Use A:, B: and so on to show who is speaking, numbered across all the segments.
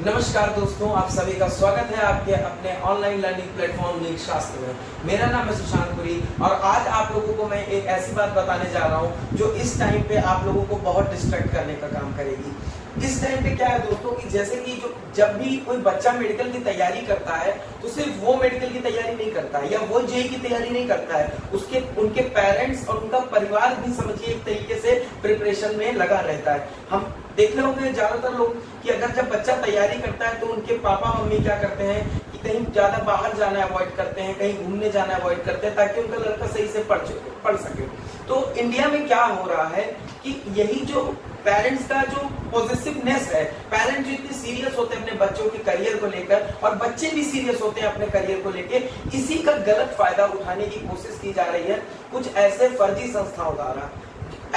A: नमस्कार दोस्तों, आप सभी का स्वागत है आपके अपने ऑनलाइन लर्निंग प्लेटफॉर्म नीक शास्त्र में। मेरा नाम है सुशांत पुरी और आज आप लोगों को मैं एक ऐसी बात बताने जा रहा हूँ जो इस टाइम पे आप लोगों को बहुत डिस्ट्रैक्ट करने का काम करेगी। इस टाइम पे क्या है दोस्तों कि जैसे कि जो जब भी कोई बच्चा मेडिकल की तैयारी करता है तो सिर्फ़ वो मेडिकल की तैयारी नहीं करता है, या वो जेई की तैयारी नहीं करता है, उसके, उनके पेरेंट्स और उनका परिवार भी समझिए एक तरीके से प्रिपरेशन में लगा रहता है। हम देखे होंगे ज़्यादातर लोग कि अगर जब बच्चा तैयारी करता है तो उनके पापा, मम्मी क्या करते हैं कि कहीं ज़्यादा बाहर जाना अवॉइड करते हैं, कहीं घूमने जाना अवॉइड करते हैं, ताकि उनका लड़का सही से पढ़ पढ़ सके। तो इंडिया में क्या हो रहा है कि यही जो पेरेंट्स का जो पॉजिटिवनेस है पेरेंट्स जितने सीरियस होते हैं अपने बच्चों के करियर को लेकर, और बच्चे भी सीरियस होते हैं अपने करियर को लेकर इसी का गलत फ़ायदा उठाने की कोशिश की जा रही है। कुछ ऐसे फर्जी संस्थाओं द्वारा।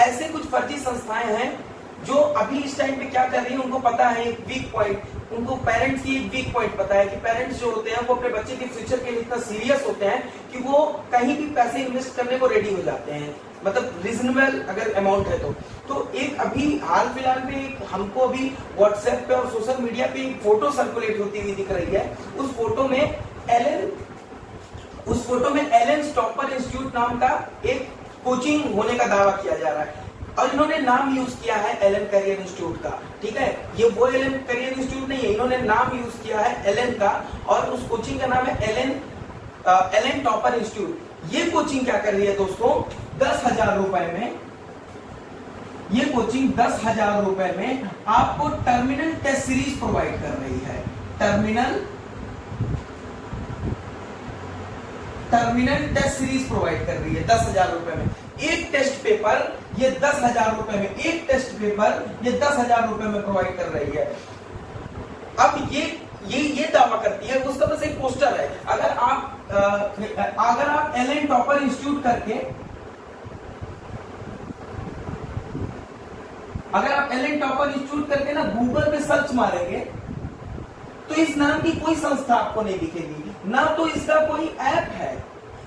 A: ऐसे कुछ फर्जी संस्थाएँ हैं जो अभी इस टाइम पे क्या कर रही है, उनको पता है एक वीक पॉइंट उनको पेरेंट्स की एक वीक पॉइंट पता है कि पेरेंट्स जो होते हैं, वो अपने बच्चे के फ्यूचर के लिए इतना सीरियस होते हैं कि वो कहीं भी पैसे इन्वेस्ट करने को रेडी हो जाते हैं। मतलब रीजनेबल अगर अमाउंट है तो। तो एक अभी हाल फ़िलहाल में हमको अभी व्हाट्सएप पे और सोशल मीडिया पे एक फ़ोटो सर्कुलेट होती हुई दिख रही है। उस फ़ोटो में एलन उस फ़ोटो में एलन स्टॉपर इंस्टीट्यूट नाम का एक कोचिंग होने का दावा किया जा रहा है। और इन्होंने नाम यूज़ किया है एल एन करियर इंस्टीट्यूट का, ठीक है? ये वो एलन करियर इंस्टीट्यूट नहीं है, इन्होंने नाम यूज़ किया है एल एन का और उस कोचिंग का नाम है L N L N topper institute. ये कोचिंग क्या कर रही है दोस्तों? दस हज़ार रुपए में, ये कोचिंग दस हज़ार रुपए में आपको टर्मिनल टेस्ट सीरीज़ प्रोवाइड कर रही है। Terminal terminal test series provide कर रही है दस हज़ार रुपए में। एक टेस्ट पेपर ये दस हज़ार रुपए में एक टेस्ट पेपर ये दस हज़ार रुपए में प्रोवाइड कर रही है। अब ये ये ये दावा करती है उसका बस एक पोस्टर है। अगर आप आ, अगर आप एल एन टॉपर इंस्टीट्यूट करके अगर आप एल एन टॉपर इंस्टीट्यूट करके ना गूगल पे सर्च मारेंगे तो इस नाम की कोई संस्था आपको नहीं दिखेगी। ना तो इसका कोई ऐप है।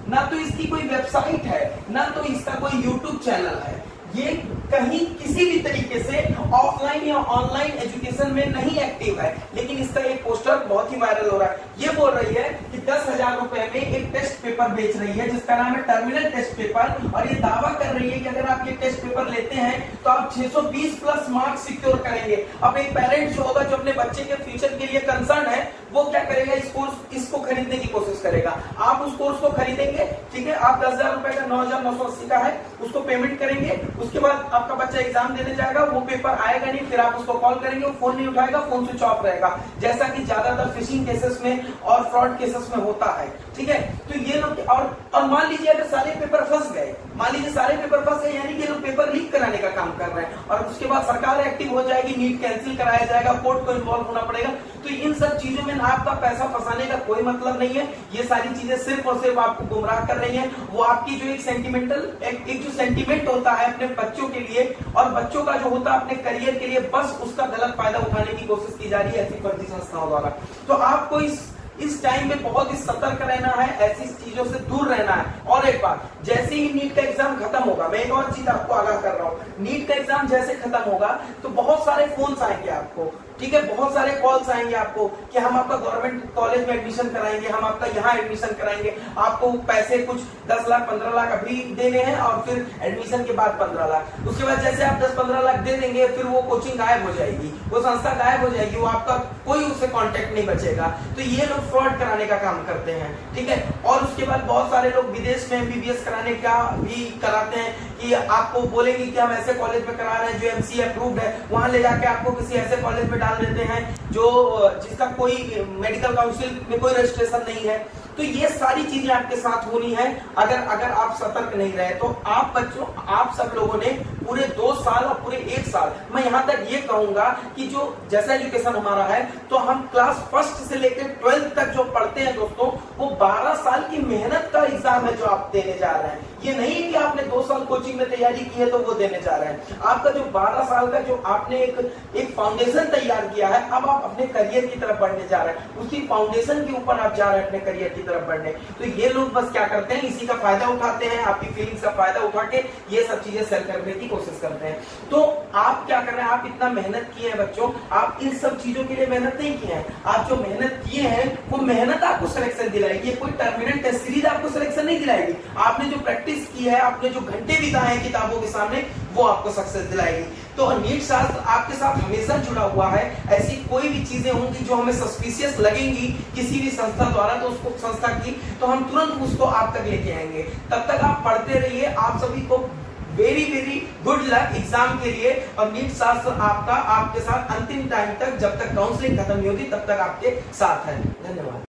A: ना तो इसकी कोई वेबसाइट है, ना तो इसका कोई यूट्यूब चैनल है। ये कहीं किसी भी तरीके से ऑफलाइन या ऑनलाइन एजुकेशन में नहीं एक्टिव है। लेकिन इसका एक पोस्टर बहुत ही वायरल हो रहा है। ये बोल रही है दस हज़ार रुपए में एक टेस्ट पेपर बेच रही है, जिसका नाम है टर्मिनल टेस्ट पेपर और ये दावा कर रही है कि अगर आप ये टेस्ट पेपर लेते हैं तो आप 620 प्लस मार्क्स सिक्योर करेंगे। अब एक पेरेंट जो होगा, जो अपने बच्चे के फ्यूचर के लिए कंसर्न है, वो क्या करेगा? इस कोर्स इसको खरीदने की कोशिश करेगा। आप उस कोर्स को खरीदेंगे, ठीक है? आप दस हज़ार रुपए का, नौ हज़ार नौ सौ अस्सी का है, उसको पेमेंट करेंगे। उसके बाद आपका बच्चा एग्ज़ाम देने जाएगा, वो पेपर आएगा नहीं, फिर आप उसको कॉल करेंगे, वो फ़ोन नहीं उठाएगा फ़ोन स्विच ऑफ़ रहेगा। जैसा कि ज़्यादातर फिशिंग केसेस में और फ्रॉड केसेस में होता है ठीक है? तो ये लोग और और मान लीजिए अगर सारे पेपर फंस गए मान लीजिए सारे पेपर फंस गए यानी कि लोग पेपर लीक कराने का काम कर रहे हैं और उसके बाद सरकार एक्टिव हो जाएगी नीट कैंसिल कराया जाएगा कोर्ट को इन्वॉल्व होना पड़ेगा तो इन सब चीज़ों में आपका पैसा फंसाने का कोई मतलब नहीं है। ये सारी चीज़ें सिर्फ़ और सिर्फ़ आपको गुमराह कर रही है। वो आपकी जो एक सेंटिमेंटल एक, एक जो सेंटिमेंट होता है अपने बच्चों के लिए और बच्चों का जो होता है अपने करियर के लिए बस उसका गलत फ़ायदा उठाने की कोशिश की जा रही है ऐसी फर्जी संस्थाओं द्वारा। तो आपको इस इस टाइम में बहुत ही सतर्क रहना है, ऐसी चीज़ों से दूर रहना है। और एक बात, जैसे ही नीट का एग्ज़ाम खत्म होगा, मैं एक और चीज़ आपको आगाह कर रहा हूँ, नीट का एग्ज़ाम जैसे खत्म होगा तो बहुत सारे फ़ोन आएँगे आपको। ठीक है, बहुत सारे कॉल्स आएँगे आपको कि हम आपका गवर्नमेंट कॉलेज में एडमिशन कराएँगे, हम आपका यहाँ एडमिशन कराएँगे। आपको पैसे कुछ दस लाख, पंद्रह लाख अभी देने हैं और फिर एडमिशन के बाद पंद्रह लाख। उसके बाद जैसे आप दस पंद्रह लाख दे देंगे, फिर वो कोचिंग गायब हो जाएगी। वो संस्था गायब हो जाएगी, वो आपका कोई उससे कॉन्टेक्ट नहीं बचेगा। तो ये लोग फ्रॉड कराने का काम करते हैं, ठीक है? और उसके बाद बहुत सारे लोग विदेश में एमबीबीएस कराने का भी कराते हैं कि आपको बोलेंगे कि हम ऐसे कॉलेज में करा रहे हैं जो एमसी अप्रूव्ड है, वहाँ ले जाके आपको किसी ऐसे कॉलेज में डाल देते हैं, जो जिसका कोई मेडिकल काउंसिल में कोई रजिस्ट्रेशन नहीं है। तो ये सारी चीज़ें आपके साथ होनी है। अगर अगर आप सतर्क नहीं रहे तो आप बच्चों, आप सब लोगों ने पूरे दो साल और पूरे एक साल। मैं यहाँ तक ये कहूँगा कि जो जैसा एजुकेशन हमारा है तो हम क्लास फ़र्स्ट से लेकर ट्वेल्थ तक जो पढ़ते हैं दोस्तों, वो 12 साल की मेहनत का एग्ज़ाम है जो आप देने जा रहे हैं। ये नहीं कि आपने दो साल कोचिंग में तैयारी की है तो वो देने जा रहे हैं। आपका जो 12 साल का जो आपने एक एक फाउंडेशन तैयार किया है, अब आप अपने करियर की तरफ़ बढ़ने जा रहे हैं। उसी फाउंडेशन के ऊपर आप जा रहे हैं अपने करियर की तरफ़ बढ़ने। तो ये लोग बस क्या करते हैं, इसी का फ़ायदा उठाते हैं, आपकी फीलिंग्स का फ़ायदा उठा के ये सब चीज़ें सेल करने की कोशिश करते हैं। तो आप क्या कर रहे हैं? आप इतना मेहनत किए हैं बच्चों। आप इन सब चीज़ों के लिए मेहनत नहीं किए हैं। आप जो मेहनत किए हैं, वो मेहनत आपको सिलेक्शन दिलाएगी। कोई टर्मिनेट टेस्ट सीरीज़ आपको सिलेक्शन नहीं दिलाएगी। आपने जो प्रैक्टिस की है, आपने जो घंटे बिताए हैं किताबों के सामने, वो आपको सक्सेस दिलाएगी। तो नीट शास्त्र आपके साथ हमेशा जुड़ा हुआ है। ऐसी कोई भी चीज़ें होंगी जो हमें सस्पिशियस लगेंगी किसी भी संस्था द्वारा तो उसको संस्था की तो हम तुरंत उसको आप तक लेके आएँगे। तब तक आप पढ़ते रहिए। आप सभी को very very good luck exam के लिए और नीट शास्त्र आपका, आपके साथ अंतिम टाइम तक जब तक काउंसलिंग खत्म नहीं होगी तब तक आपके साथ है। धन्यवाद।